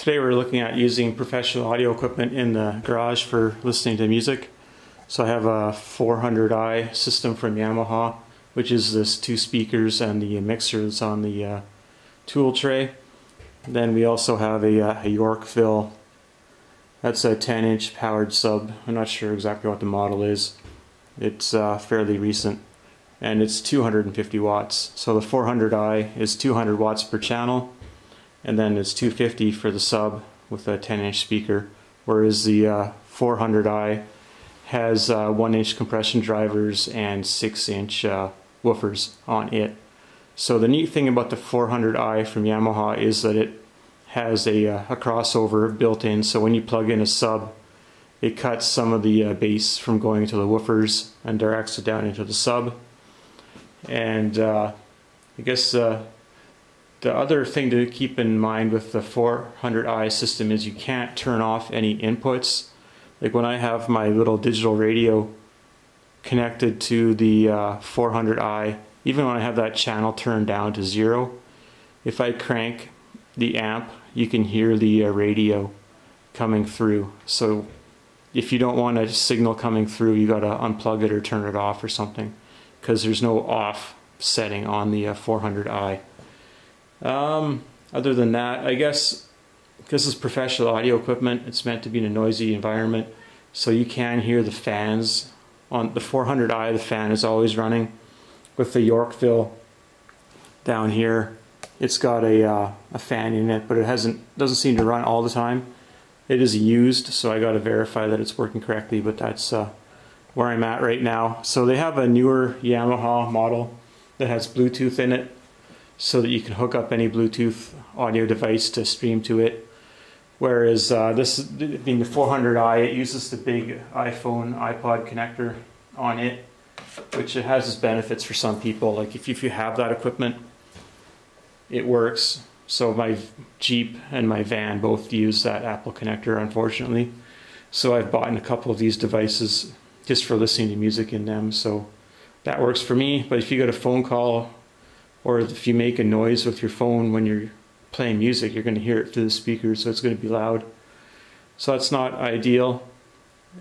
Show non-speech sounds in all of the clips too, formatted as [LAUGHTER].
Today we're looking at using professional audio equipment in the garage for listening to music. So I have a 400i system from Yamaha, which is this two speakers and the mixer that's on the uh, tool tray. Then we also have a, uh, a Yorkville, that's a 10 inch powered sub. I'm not sure exactly what the model is. It's uh, fairly recent and it's 250 watts. So the 400i is 200 watts per channel and then it's 250 for the sub with a 10 inch speaker whereas the uh, 400i has uh, 1 inch compression drivers and 6 inch uh, woofers on it. So the neat thing about the 400i from Yamaha is that it has a, uh, a crossover built in so when you plug in a sub it cuts some of the uh, bass from going to the woofers and directs it down into the sub. And uh, I guess the other thing to keep in mind with the 400i system is you can't turn off any inputs. Like when I have my little digital radio connected to the uh, 400i, even when I have that channel turned down to zero, if I crank the amp, you can hear the uh, radio coming through. So if you don't want a signal coming through, you got to unplug it or turn it off or something because there's no off setting on the uh, 400i. Um, other than that, I guess this is professional audio equipment. It's meant to be in a noisy environment, so you can hear the fans. On the 400i, the fan is always running. With the Yorkville down here, it's got a, uh, a fan in it, but it hasn't doesn't seem to run all the time. It is used, so I got to verify that it's working correctly, but that's uh, where I'm at right now. So they have a newer Yamaha model that has Bluetooth in it so that you can hook up any Bluetooth audio device to stream to it. Whereas uh, this, being the 400i, it uses the big iPhone iPod connector on it, which it has its benefits for some people. Like if, if you have that equipment, it works. So my Jeep and my van both use that Apple connector, unfortunately. So I've bought in a couple of these devices just for listening to music in them. So that works for me. But if you get a phone call or if you make a noise with your phone when you're playing music, you're going to hear it through the speakers, so it's going to be loud. So that's not ideal.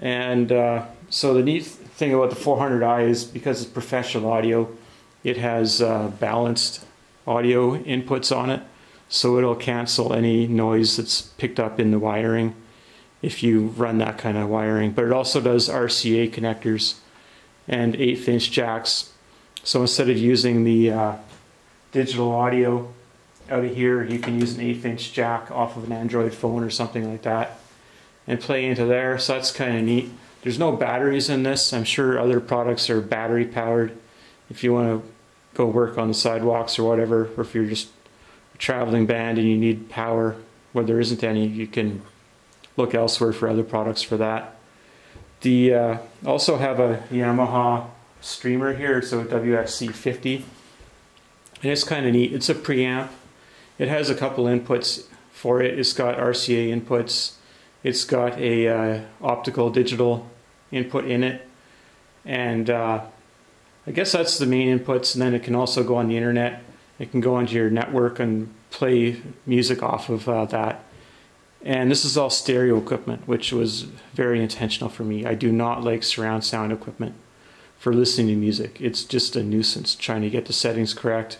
And uh, so the neat thing about the 400i is because it's professional audio, it has uh, balanced audio inputs on it, so it'll cancel any noise that's picked up in the wiring if you run that kind of wiring. But it also does RCA connectors and eighth inch jacks. So instead of using the uh, digital audio out of here. You can use an eighth inch jack off of an Android phone or something like that and play into there. So that's kind of neat. There's no batteries in this. I'm sure other products are battery powered. If you want to go work on the sidewalks or whatever, or if you're just a traveling band and you need power where there isn't any, you can look elsewhere for other products for that. The uh, also have a Yamaha streamer here, so WXC50 and it's kind of neat. It's a preamp. It has a couple inputs for it. It's got RCA inputs. It's got a uh, optical digital input in it. And uh, I guess that's the main inputs. And then it can also go on the internet. It can go onto your network and play music off of uh, that. And this is all stereo equipment, which was very intentional for me. I do not like surround sound equipment for listening to music. It's just a nuisance trying to get the settings correct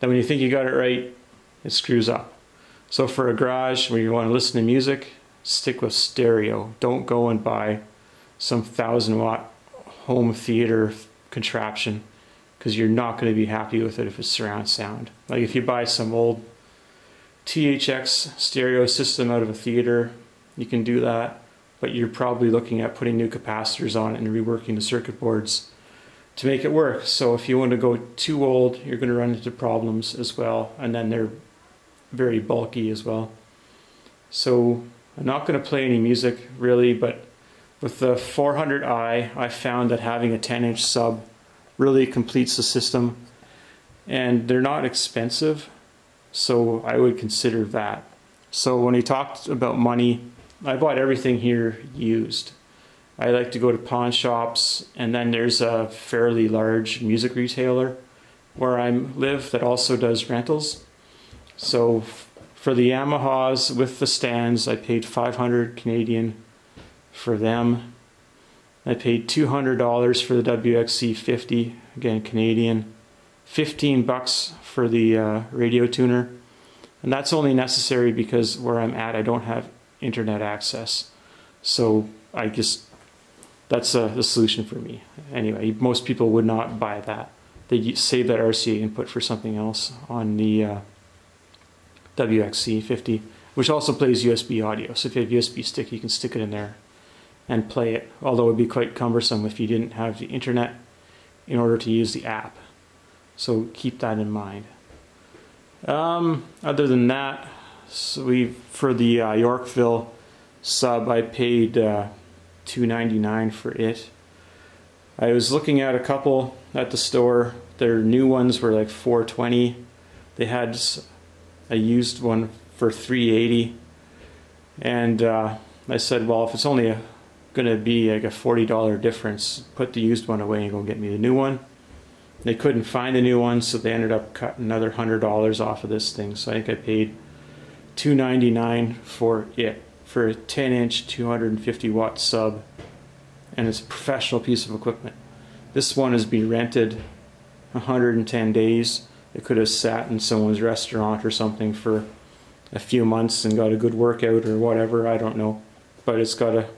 then when you think you got it right, it screws up. So for a garage where you want to listen to music, stick with stereo. Don't go and buy some thousand watt home theater contraption because you're not going to be happy with it if it's surround sound. Like if you buy some old THX stereo system out of a theater, you can do that, but you're probably looking at putting new capacitors on it and reworking the circuit boards to make it work. So if you want to go too old, you're going to run into problems as well. And then they're very bulky as well. So I'm not going to play any music really, but with the 400i, I found that having a 10 inch sub really completes the system. And they're not expensive, so I would consider that. So when he talked about money, I bought everything here used. I like to go to pawn shops, and then there's a fairly large music retailer where I live that also does rentals. So For the Yamahas with the stands, I paid 500 Canadian for them. I paid $200 for the WXC 50, again Canadian. 15 bucks for the uh, radio tuner. And that's only necessary because where I'm at, I don't have internet access. So I just, that's uh, the solution for me. Anyway, most people would not buy that. They save that RCA input for something else on the uh, WXC 50, which also plays USB audio. So if you have USB stick, you can stick it in there and play it. Although it would be quite cumbersome if you didn't have the internet in order to use the app. So keep that in mind. Um, other than that, so we for the uh, Yorkville sub, I paid uh, two ninety nine for it. I was looking at a couple at the store. Their new ones were like four twenty. They had a used one for three eighty, and uh, I said, well, if it's only going to be like a forty dollar difference, put the used one away and go get me the new one. They couldn't find the new one, so they ended up cutting another hundred dollars off of this thing. So I think I paid two ninety nine for it for a ten inch, two hundred and fifty watt sub, and it's a professional piece of equipment. This one has been rented 110 days. It could have sat in someone's restaurant or something for a few months and got a good workout or whatever. I don't know, but it's got a,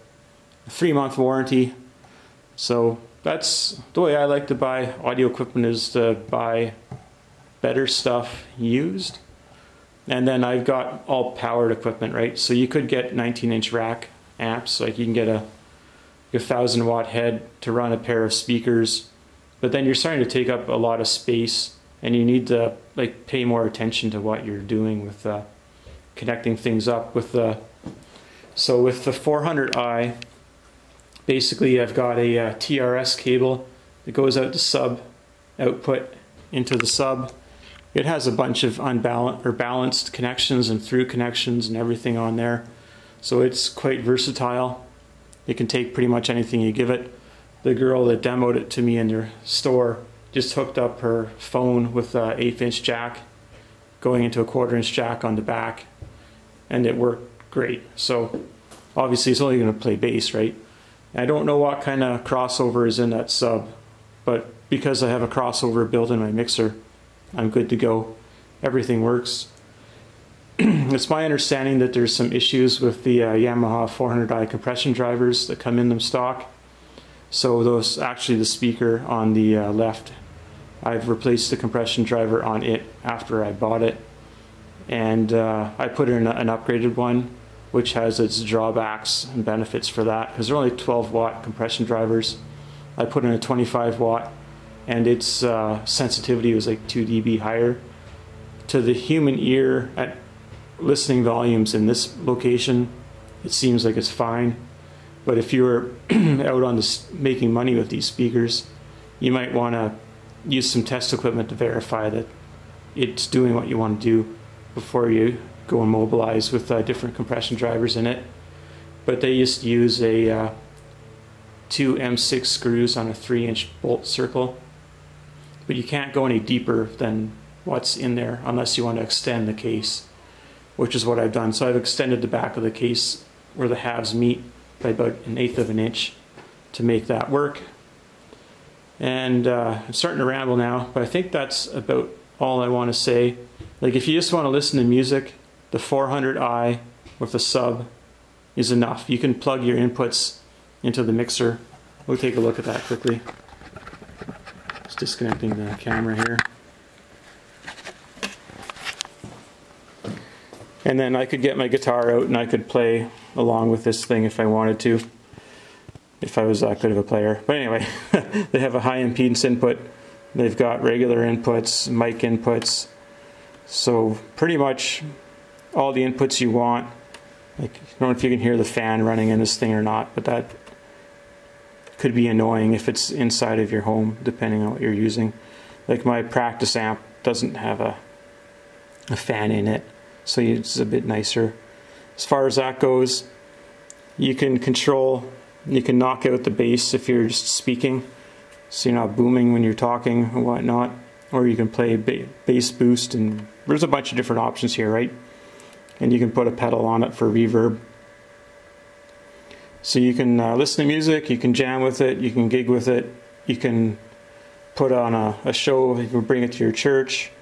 a three month warranty. So that's the way I like to buy audio equipment is to buy better stuff used. And then I've got all powered equipment, right? So you could get 19 inch rack amps, like you can get a, a thousand watt head to run a pair of speakers, but then you're starting to take up a lot of space and you need to like pay more attention to what you're doing with uh, connecting things up with the, so with the 400i, basically I've got a, a uh, TRS cable that goes out to sub output into the sub. It has a bunch of unbalanced or balanced connections and through connections and everything on there. So it's quite versatile. It can take pretty much anything you give it. The girl that demoed it to me in their store just hooked up her phone with an eighth inch jack going into a quarter inch jack on the back and it worked great. So obviously it's only going to play bass, right? I don't know what kind of crossover is in that sub, but because I have a crossover built in my mixer, I'm good to go. Everything works. [CLEARS THROAT] it's my understanding that there's some issues with the uh, Yamaha 400i compression drivers that come in them stock. So those actually the speaker on the uh, left, I've replaced the compression driver on it after I bought it, and uh, I put in an upgraded one which has its drawbacks and benefits for that because they're only 12 watt compression drivers. I put in a 25 watt and its uh, sensitivity was like 2 dB higher. To the human ear at listening volumes in this location, it seems like it's fine. But if you're [CLEARS THROAT] out on this making money with these speakers, you might want to use some test equipment to verify that it's doing what you want to do before you go and mobilize with uh, different compression drivers in it. But they just use a uh, two M6 screws on a three inch bolt circle. But you can't go any deeper than what's in there unless you want to extend the case, which is what I've done. So I've extended the back of the case where the halves meet by about an eighth of an inch to make that work. And uh, I'm starting to ramble now, but I think that's about all I want to say. Like if you just want to listen to music, the 400i with a sub is enough. You can plug your inputs into the mixer. We'll take a look at that quickly. Just disconnecting the camera here. And then I could get my guitar out and I could play along with this thing if I wanted to. If I was that good of a player. But anyway, [LAUGHS] they have a high impedance input. They've got regular inputs, mic inputs. So pretty much all the inputs you want. Like, I don't know if you can hear the fan running in this thing or not, but that could be annoying if it's inside of your home, depending on what you're using. Like my practice amp doesn't have a, a fan in it, so it's a bit nicer. As far as that goes, you can control, you can knock out the bass if you're just speaking, so you're not booming when you're talking and whatnot. Or you can play bass boost, and there's a bunch of different options here, right? and you can put a pedal on it for reverb. So you can uh, listen to music, you can jam with it, you can gig with it, you can put on a, a show, you can bring it to your church,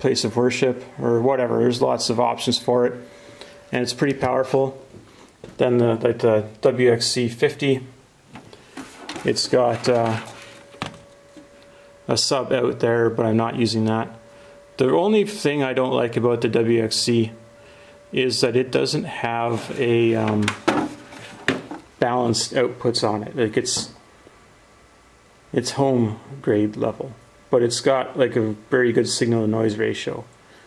place of worship, or whatever. There's lots of options for it, and it's pretty powerful. Then the like the WXC50, it's got uh, a sub out there, but I'm not using that. The only thing I don't like about the WXC is that it doesn't have a um, balanced outputs on it. Like it's it's home grade level, but it's got like a very good signal to noise ratio.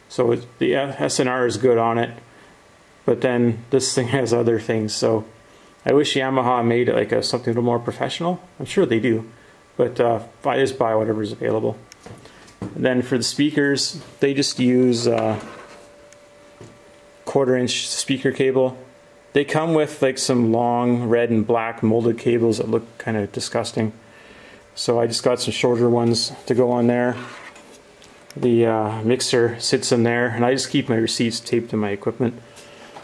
So it, the SNR is good on it, but then this thing [LAUGHS] has other things. So I wish Yamaha made it like a, something a little more professional. I'm sure they do, but uh, I just buy whatever's available. And then for the speakers, they just use uh, quarter inch speaker cable. They come with like some long red and black molded cables that look kind of disgusting. So I just got some shorter ones to go on there. The uh, mixer sits in there, and I just keep my receipts taped to my equipment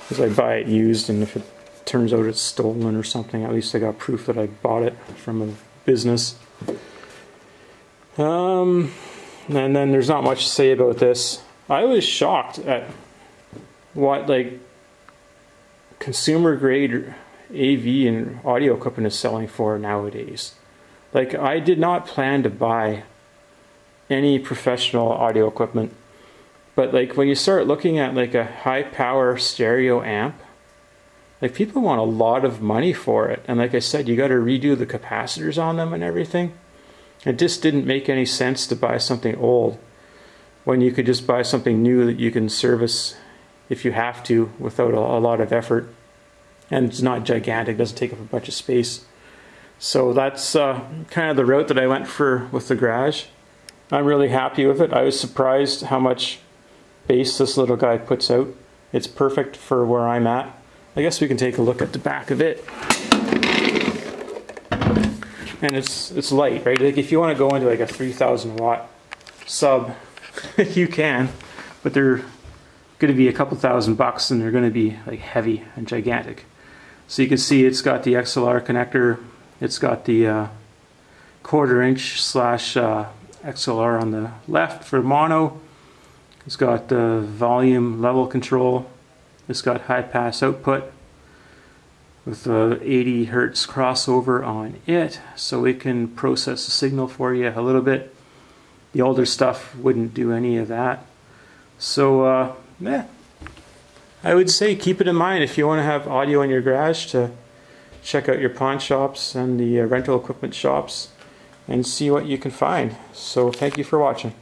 because I buy it used, and if it turns out it's stolen or something, at least I got proof that I bought it from a business. Um, and then there's not much to say about this. I was shocked at what like consumer grade AV and audio equipment is selling for nowadays. Like I did not plan to buy any professional audio equipment, but like when you start looking at like a high power stereo amp, like people want a lot of money for it. And like I said, you got to redo the capacitors on them and everything. It just didn't make any sense to buy something old when you could just buy something new that you can service if you have to without a, a lot of effort. And it's not gigantic, doesn't take up a bunch of space. So that's uh, kind of the route that I went for with the garage. I'm really happy with it. I was surprised how much bass this little guy puts out. It's perfect for where I'm at. I guess we can take a look at the back of it and it's it's light, right? Like if you want to go into like a 3,000 watt sub, [LAUGHS] you can, but they're going to be a couple thousand bucks, and they're going to be like heavy and gigantic. So you can see it's got the XLR connector, it's got the uh, quarter inch slash uh, XLR on the left for mono. It's got the volume level control. It's got high pass output with a 80 hertz crossover on it so it can process the signal for you a little bit the older stuff wouldn't do any of that so uh, yeah. I would say keep it in mind if you want to have audio in your garage to check out your pawn shops and the uh, rental equipment shops and see what you can find. So thank you for watching